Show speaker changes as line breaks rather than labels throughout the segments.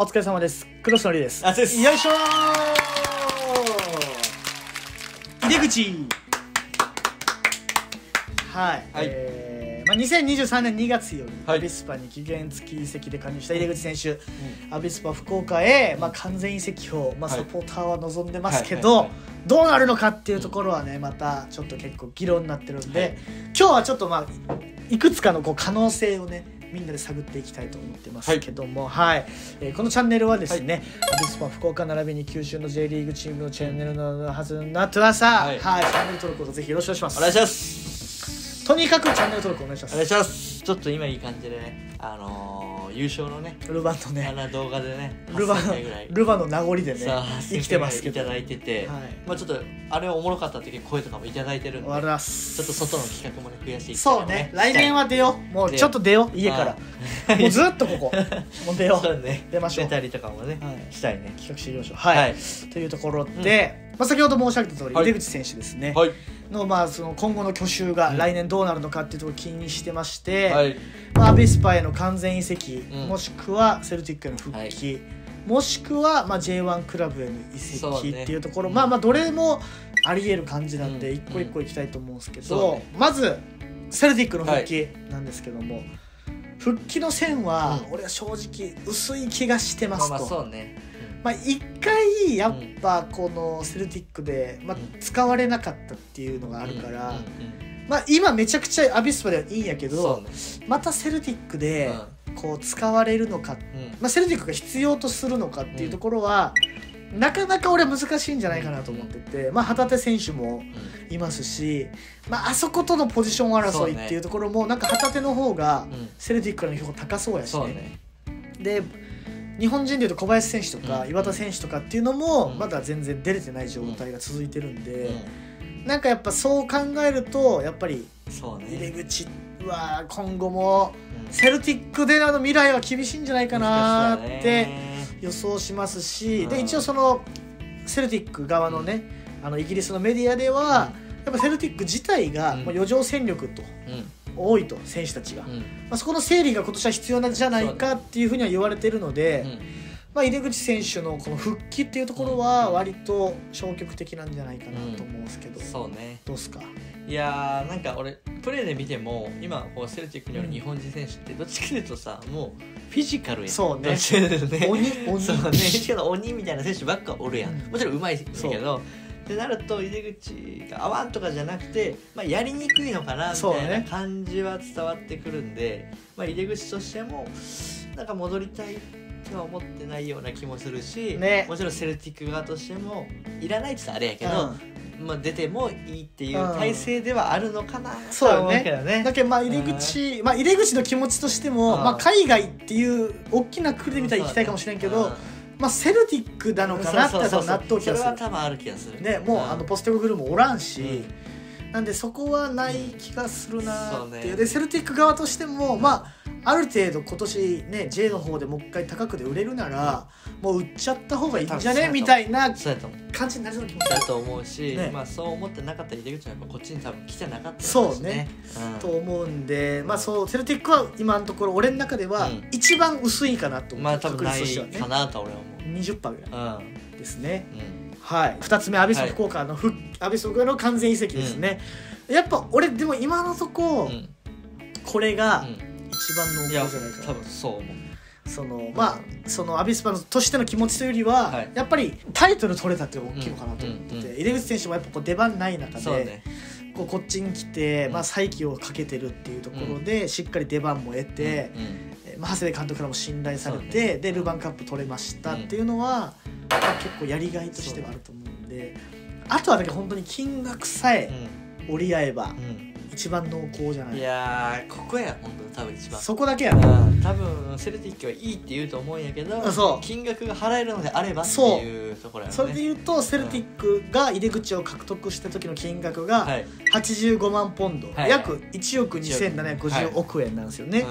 お疲れ様です。クロスのりです。
あそうです。
よいしょー。入り口。はい、
はい。
えーまあ、2023年2月より、
はい。
アビスパに期限付き移籍で加入した入り口選手、アビスパ福岡へ、まあ、完全移籍を、まあ、
はい。
サポーターは望んでますけど、どうなるのかっていうところはねまたちょっと結構議論になってるんで、
はい。
今日はちょっとまあいくつかのこう可能性をねみんなで探っていきたいと思ってますけども、はい。えーこのチャンネルはですね、アビスパ福岡並びに九州の J リーグチームのチャンネルのはずになってますさ
はい。
はい、チャンネル登録をぜひよろしくお願いします。
お願いします。
とにかくチャンネル登録お願いします。
お願いします。ちょっと今いい感じでねあのー、優勝のね
ルバンの
あ
ね
の動画でね
ルバ
8000回ぐらい。
ルバの名残でね
さあ
生きてますけど。
いただいてて、
はい。
まあちょっとあれおもろかったっていう声とかもいただいてるんでち
す。
ょっと外の企画もね増やしていきたい
そうね。来年は出よう。もうちょっと出よう。家から。もうずっとここ。もう出よ
そううね。
出ましょう。
出たりとかもね、
はい。
したいね。
企画していきましょう。はい、
はい。
というところで、まあ、先ほど申し上げた通り、
はい。
出口選手ですね、
はい
のまあその今後の去就が
うん。
来年どうなるのかっていうところを気にしてまして、
はい。
まあ、アビスパへの完全移籍、
うん。
もしくはセルティックへの復帰、もしくはまあ J1 クラブへの移籍っていうところ、まあまあどれもありえる感じなんで
うん。
一個一個いきたいと思うんですけど、
そうね
まずセルティックの復帰なんですけども、復帰の線は
うん。
俺は正直薄い気がしてま
ますあまあ
と。
そうね、
まあ、一回やっぱこのセルティックで、まあ
う、ん。
使われなかったっていうのがあるから、まあ、今めちゃくちゃアビスパではいいんやけどまたセルティックで
う
こう使われるのか、まあ、セルティックが必要とするのかっていうところは、なかなか俺は難しいんじゃないかなと思ってて、まあ、旗手選手もいますし、まああそことのポジション争いっていうところもなんか旗手の方がセルティックの評価高そうやしね。で日本人でいうと小林選手とか
うん。
岩田選手とかっていうのも
うん。
まだ全然出れてない状態が続いてるんで、
う
なんかやっぱそう考えるとやっぱり入り
ね
口は今後も
うん。
セルティックでの未来は厳しいんじゃないかなって予想しますしで
うん。
一応そのセルティック側のねあのイギリスのメディアではやっぱセルティック自体が余剰戦力と
うん
多いと選手たちが、ま
うん。
あ、そこの整理が今年は必要なんじゃないかっていうふうには言われてるので。
うん
まあ、入口選手のこの復帰っていうところは割と消極的なんじゃないかなと思うんですけど、
そうね。
どうですか？
いやーなんか俺プレーで見ても今こうセルティックによる日本人選手ってどっちかというとさもうフィジカルやん
そうね。
ね。
鬼鬼。
そうね。鬼みたいな選手ばっかおるやん、
うん。
もちろんうまいけどってなると入り口が合わんとかじゃなくて、まあ、やりにくいのかなみたいな感じは伝わってくるんで、まあ、入り口としてもなんか戻りたいとは思ってないような気もするし、
ね。
もちろんセルティック側としてもいらないって言ったらあれやけど、
う
まあ、出てもいいっていう
うん。
体制ではあるのかな
そうよね。
とは思うけどね。
だけどまあ入り口、まあ、入り口の気持ちとしても、
うん。
まあ、海外っていう大きな国で見たら行きたいかもしれんけど、
うん
まあ、セルティックなのかなって多分納得気
それ
がす
は多分ある気がする。
るねもう、
ん。
あのポステゴグルーもおらんし、
うん。
なんでそこはない気がするなっていう。でセルティック側としても、まあある程度今年ね J の方でもう一回高くで売れるなら、もう売っちゃった方がいいんじゃね？みたいな感じになりそうな気もする。
だと思うし、
ね。
まあそう思ってなかったら入り口はこっちに多分来てなかった
そうね、
うん。
と思うんでまあそうセルティックは今のところ俺の中では
うん。
一番薄いかなと思う、
まあ多分ない
確率としてはね。
かなとは俺は思う
20%ぐらい
うん。
ですね。
うん。
はい。2つ目アビス福岡のふ、アビス福岡の完全移籍ですね、やっぱ俺でも今のとこ、
うん。
これが
うん。
一番濃厚
いや
じゃないかな。
多分そう思う。
そのまあそのアビスパのとしての気持ちというよりは、
はい。
やっぱりタイトル取れたって大きいのかなと思ってて、
うんうんうん。
入江口選手もやっぱこう出番ない中で、
ね。
こうこっちに来て、
うん。
まあ、再起をかけてるっていうところで、しっかり出番も得て、
うん
えまあ、長谷部監督からも信頼されて、
ね
でルヴァンカップ取れましたっていうのは、まあ、結構やりがいとしてはあると思うんであとはだけど本当に金額さえ折り合えば
うん
一番濃厚じゃな
うん
い？
いやーここや本当に多分一番。
そこだけや。な
うん多分セルティックはいいって言うと思うんやけど
あそう。
金額が払えるのであればって
そう
いうところやね。
それで言うとセルティックが入り口を獲得した時の金額が
はい。
85万ポンド、
はい。
約1億2750億円なんですよね、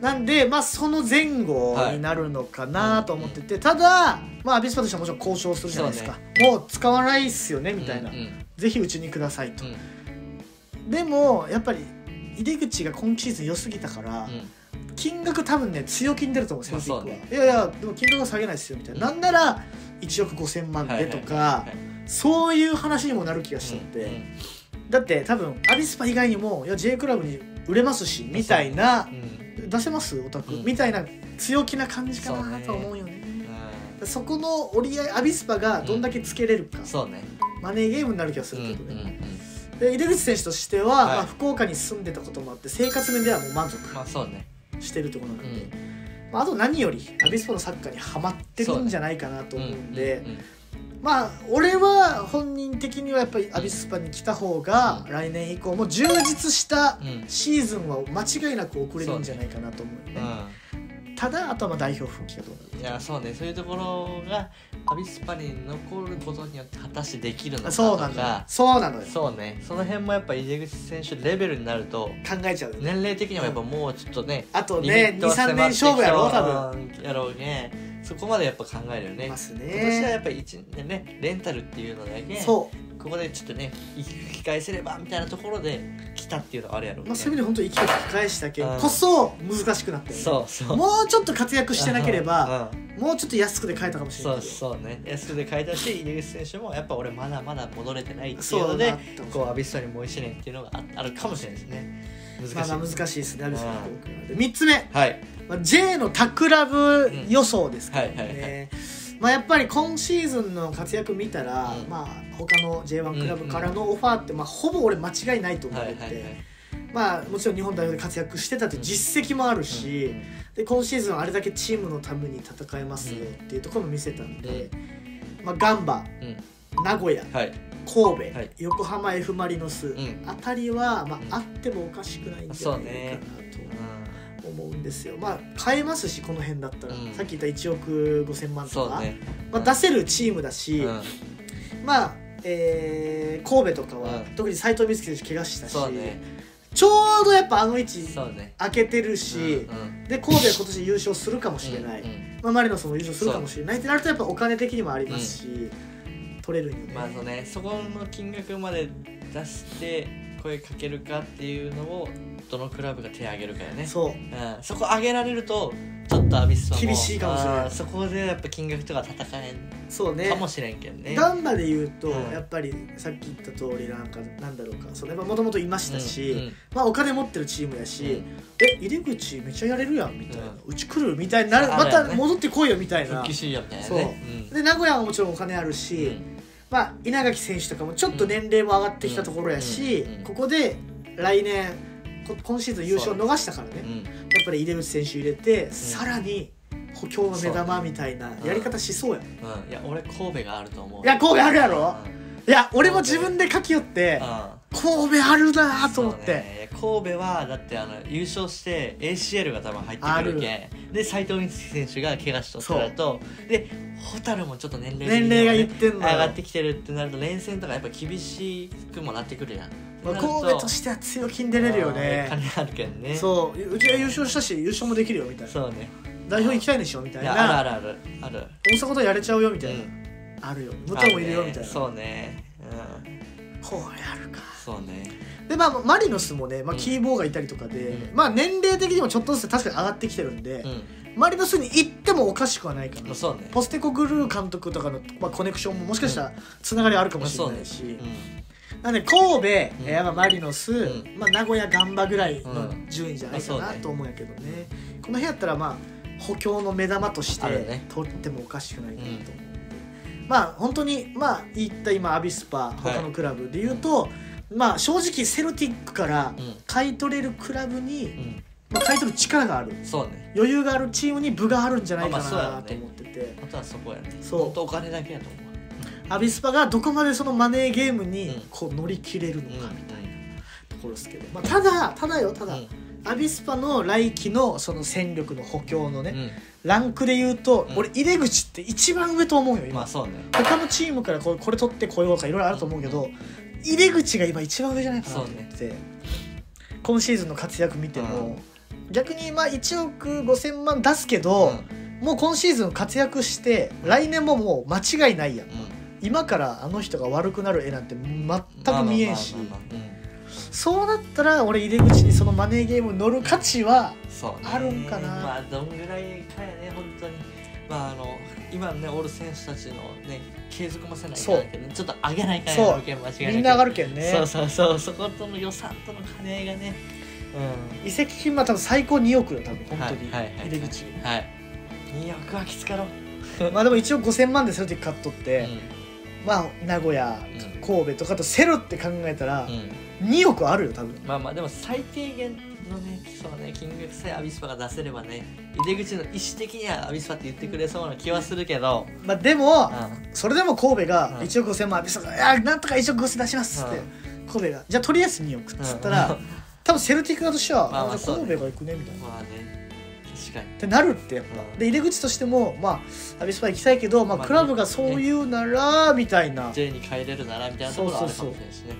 う
なんでまあその前後になるのかなと思ってて、ただまあアビスパとしてはもちろん交渉するじゃないですか、もう使わないっすよね
ん
みたいな、
うんうん。
ぜひうちにくださいと、
うん
でもやっぱり入り口が今シーズン良すぎたから、金額多分ね強気に出ると思うセルティックは、
まあ
いやいやでも金額は下げないですよみたいな、なんなら1億5000万でとか、そういう話にもなる気がしちゃって、
うん
だって多分アビスパ以外にもいや J クラブに売れますしみたいな
うん。
出せます？オタク、
うん。
みたいな強気な感じかなとは思うよね。
う
そこの折り合いアビスパがどんだけつけれるか、
ん。そうね。
マネーゲームになる気がするけど
うんうん
ね、で井出口選手としては、
はい。
まあ、福岡に住んでたこともあって生活面ではもう満足
まあそうね。
してるところなんで、
うん。
まあ、あと何よりアビスパのサッカーにはまってるんじゃないかなと思うんで、まあ俺は本人的にはやっぱりアビスパに来た方が来年以降も充実した
うん。
シーズンは間違いなく送れるんじゃないかなと思うよね。
う
ただあとはまあ代表復帰がどうなる
んいやそうねそういうところがアビスパに残ることによって果たしてできるのかと
そうなのよ。
か
そうなのよ。
そうね。その辺もやっぱ井出口選手レベルになると
考えちゃうよね。
年齢的にはやっぱもうちょっとね
あと
リミ
ね
ットは
23年勝負やろ多
分。
分
やろうね。そこまでやっぱ考えるよね。
ます
今年はや
ね
っぱり1年ねレンタルっていうのだけ
そう
ここでちょっとね引き返せればみたいなところで来たっていうのはあるやろうね。
まあ、そういう意味で本当に勢い引き返したけ
うん。
こそ難しくなってる、ね、
そうそう。
もうちょっと活躍してなければ
うん
もうちょっと安くで買えたかもしれ
そう
ない。けど
そうね。安くで買えたし井出口選手もやっぱ俺まだまだ戻れてないっていうのでこうアビスパにもう一年っていうのがああるかもしれないですね。難しい、
まあまあ難しいですねアビスパ
うん。
の福岡で3つ目、
はい。
まあ、J のタクラブ予想ですけど
うん。はいはい
ねまあやっぱり今シーズンの活躍見たら、
うん。
まあ他の J1 クラブからのオファーって、まあ、ほぼ俺間違いないと思ってて、
はいはいはい。
まあもちろん日本代表で活躍してたって実績もあるし、で今シーズンあれだけチームのために戦えますよっていうところも見せたんで、まあ、ガンバ
うん。
名古屋
はい。
神戸、
はい。
横浜 F・ マリノス、
ん。
あたりは、ま
うん。
あ、あってもおかしくないんじゃないかなと思うんですよ、まあ買えますしこの辺だったら、
うん。
さっき言った1億5000万と
うね。
まあ、出せるチームだし、
うん。
まあ、えー神戸とかは、
うん。
特に斉藤瑞希選手怪我したし、
そうね。
ちょうどやっぱあの位置
そうね。
開けてるし、
うん
で神戸は今年優勝するかもしれない、
うんうん。
まあ、マリノスも優勝するかもしれないってなるとやっぱお金的にもありますし、取れるんよね、
まあそうね。そこの金額まで出して声かけるかっていうのをどのクラブが手を挙げるかよね。
そう。
うん、そこ上げられるとちょっとアビスパも。
厳しいかもしれない
そこでやっぱ金額とか戦え
そうね。
んかもしれんけんね。
ガンバで言うと、
うん。
やっぱりさっき言った通りなんかなんだろうか。それはもともといましたし、
うんうん。
まあ、お金持ってるチームやし、
うん。
え入り口めっちゃやれるやんみたいな、
う
うち来るみたいになる。
あるよね。
また戻ってこいよみたいな。
復帰しようみたいな
そう。
ね
で名古屋はもちろんお金ある
うん。
し、まあ、稲垣選手とかもちょっと年齢も上がってきたところやし、ここで来年こ今シーズン優勝逃したからね、やっぱり井出口選手入れて、さらに補強の目玉みたいなやり方しそうやん、い
うん。いや俺神戸があると思う。
や神戸あるやろ、
うん
いや俺も自分で書きよって
うん。
神戸あるなと思って、
ね。神戸はだってあの優勝して ACL が多分入ってくるけ。んで斉藤瑞希選手が怪我しとったらとで蛍もちょっと年齢的に
年齢が
ね
いってんのよ。
上がってきてるってなると連戦とかやっぱ厳しくもなってくるやん。
神戸としては強気に出れるよね。
金あるけんね。
そううちは優勝したし優勝もできるよみたいな。
そうね。
代表行きたいでしょみたい
いやあ
な
るあるある。ある。
大阪とやれちゃうよみたいな、
うん
あるよ。武藤もいるよみたいな、
ねそうね。うん。
こうやるか。
そうね。
でまあマリノスもね、まあ、
うん。
キーボーがいたりとかで、
うん。
まあ年齢的にもちょっとずつ確かに上がってきてるんで、
うん。
マリノスに行ってもおかしくはないかな、
ね。
ポステコグルー監督とかの、まあ、コネクションももしかしたらつながりあるかもしれないし、
うん。
なんで神戸、
ん。
えーマリノス、
ん。
まあ、名古屋ガンバぐらいの
うん。
順位じゃないかなと思うんやけどね,、この辺やったらまあ補強の目玉として取ってもおかしくないかなと思うまあ本当にまあ言った今アビスパ他のクラブで言うと、まあ正直セルティックから
うん。
買い取れるクラブに、
うん。
まあ、買い取る力がある。
そうね。
余裕があるチームに部があるんじゃないかな
ね。
と思ってて、
あとはそこやね。
そう。
お金だけやと思う
アビスパがどこまでそのマネーゲーム
うん。
にこう乗り切れるのかみたいな
うん
ところですけど、まあ、ただただよただ、
うん。
アビスパの来季のその戦力の補強のね、
うん
ランクで言うと、
うん。
俺入れ口って一番上と思うよ今、
まあそうね。
他のチームからこれこれ取ってこようとかいろいろあると思うけど、入れ口が今一番上じゃないかなと思って、今シーズンの活躍見ても、逆にまあ1億5000万出すけど、もう今シーズン活躍して来年ももう間違いないやん、
うん。うん
今からあの人が悪くなる絵なんて全く見えんし、
まあまあまあ。まあうん
そうなったら俺入り口にそのマネーゲーム乗る価値はあるんかな。
まあどんぐらいかやね本当に。まああの今ねおる選手たちのね継続もせないからけど、ね、ちょっと上げないかんや
そう。
ろけん間違いなく
みんな上がるけんね。
そうそうそう。そことの予算との兼ね合いがね。
移籍金は多分最高2億よ多分本当に。
はいはいはい
入り口。
うんはい。2億はきつかろう、
まあでも一応5000万でセルティック買っとって、まあ名古屋
うん。
神戸とかとセルって考えたら
うん。うん
2億あるよ多分。
まあまあでも最低限のねそうね金額さえアビスパが出せればね入り口の意思的にはアビスパって言ってくれそうな気はするけど、
まあでも
うん。
それでも神戸が
うん。
1億5000万でそいやなんとか1億5000出しますって
うん。
神戸が。じゃあとりあえず2億っつったら
うん。
多分セルティック側としては
まあまあ
あじゃあ
そうね。
神戸が行くねみたいな。
まあね
ってなるってやっぱ、
うん。
で入り口としてもまあアビスパ行きたいけど、まあ、
まあ
クラブがそう言うなら、みたいな。
J に帰れるならみたいなところはあるかもしれないしね。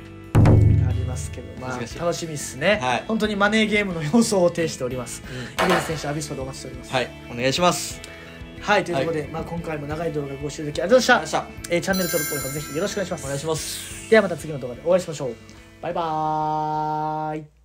ありますけどまあ楽しみですね、
はい。
本当にマネーゲームの要素を呈しております。
うん。
入口選手アビスパでお待ちしております。
はい。お願いします。
はいということで、まあ、今回も長い動画ご視聴いただきありがとうございました。えーチャンネル登録ぜひよろしくお願いします。
お願いします。
ではまた次の動画でお会いしましょう。バイバーイ